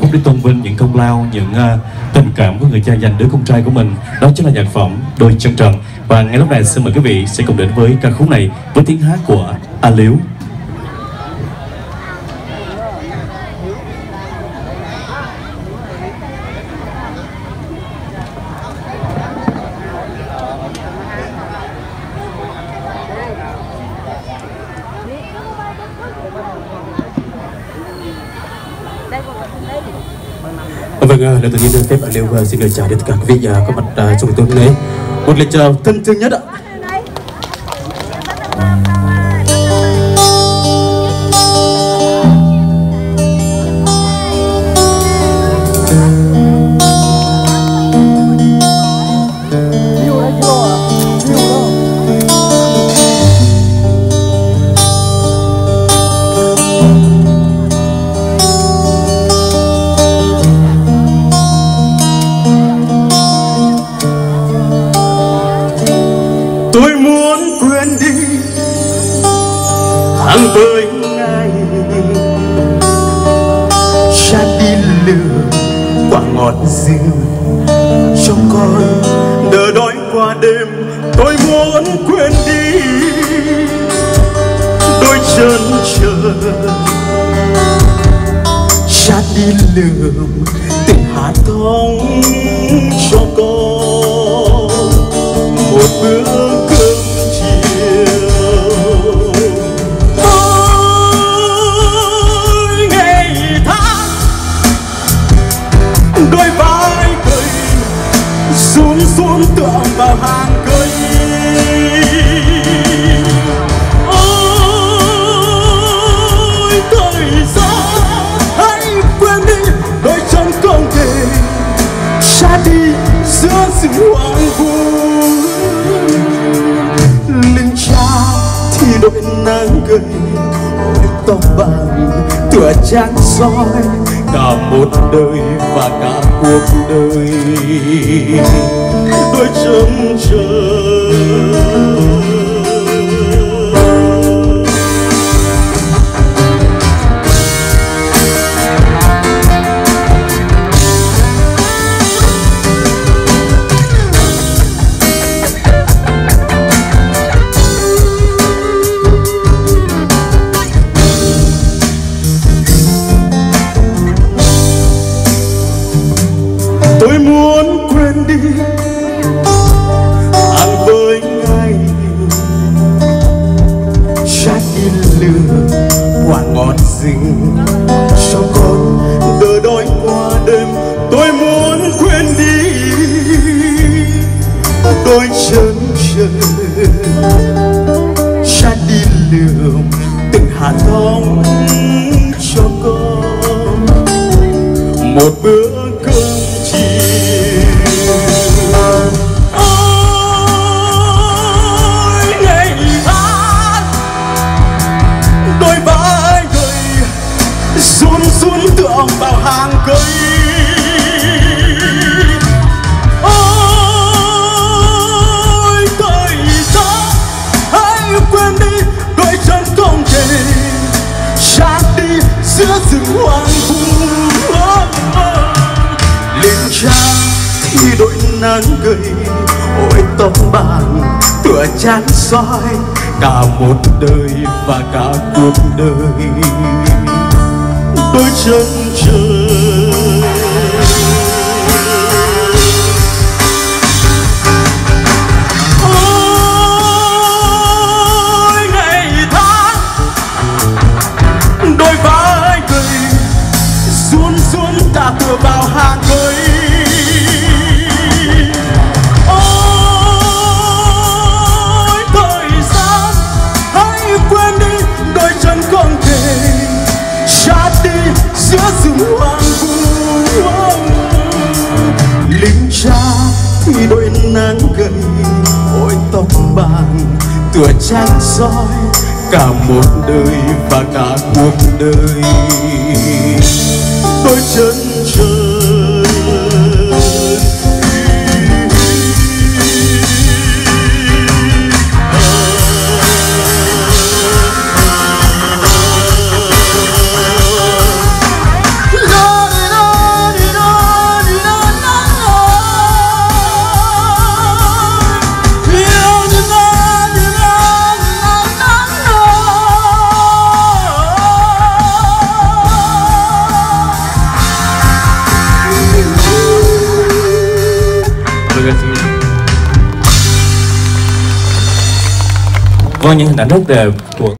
khúc để tôn vinh những công lao, những uh, tình cảm của người cha dành đứa con trai của mình. Đó chính là nhạc phẩm Đôi chân trần. Và ngay lúc này xin mời quý vị sẽ cùng đến với ca khúc này với tiếng hát của A Liếu. Vâng, à, lời tự nhiên được phép Liêu uh, à, xin được chào đến tất cả quý vị à, có mặt uh, trong tối hôm nay. Một lời chào thân thương nhất ạ. Tháng với ngày cha đi lừa quả ngọt dừa cho con đỡ đói qua đêm, tôi muốn quên đi. Đôi chân chờ. Cha đi lừa tình hạ thông giữa sự hoang vu lưng cha thì đôi nắng gầy to vàng tựa trang soi cả một đời và cả cuộc đời đôi chân trời ăn với ngày trái đi lừa quả ngọt rừng cho con đỡ đói qua đêm? Tôi muốn quên đi. Đôi chân trời, trái đi lừa từng hạt thông cho con. Một bữa lên trang thì đôi nắng gầy, ôi tóc bạc tựa chán soi, cả một đời và cả cuộc đời. Đôi chân trời. Ôi, ngày tháng. Đôi vai gầy run run ta tựa vào hàng cây giữa rừng hoang vu lính cha thì đôi nắng gầy, ôi tóc vàng, tựa tranh soi cả một đời và cả cuộc đời. Đôi chân trời vâng những hình ảnh rất đẹp của